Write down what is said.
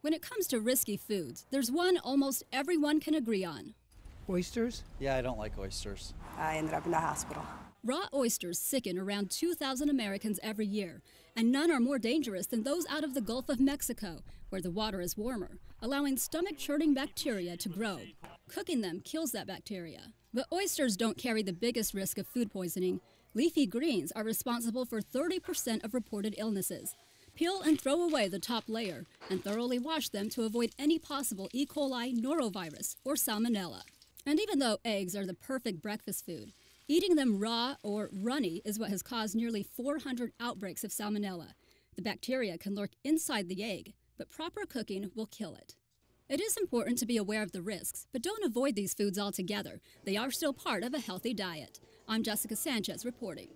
When it comes to risky foods, there's one almost everyone can agree on. Oysters? Yeah, I don't like oysters. I ended up in the hospital. Raw oysters sicken around 2,000 Americans every year, and none are more dangerous than those out of the Gulf of Mexico, where the water is warmer, allowing stomach churning bacteria to grow. Cooking them kills that bacteria. But oysters don't carry the biggest risk of food poisoning. Leafy greens are responsible for 30% of reported illnesses. Peel and throw away the top layer and thoroughly wash them to avoid any possible E. coli norovirus or salmonella. And even though eggs are the perfect breakfast food, eating them raw or runny is what has caused nearly 400 outbreaks of salmonella. The bacteria can lurk inside the egg, but proper cooking will kill it. It is important to be aware of the risks, but don't avoid these foods altogether. They are still part of a healthy diet. I'm Jessica Sanchez reporting.